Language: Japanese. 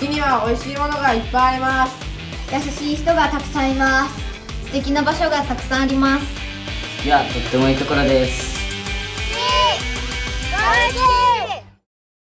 月には美味しいものがいっぱいあります。優しい人がたくさんいます。素敵な場所がたくさんあります。いやとってもいいところです。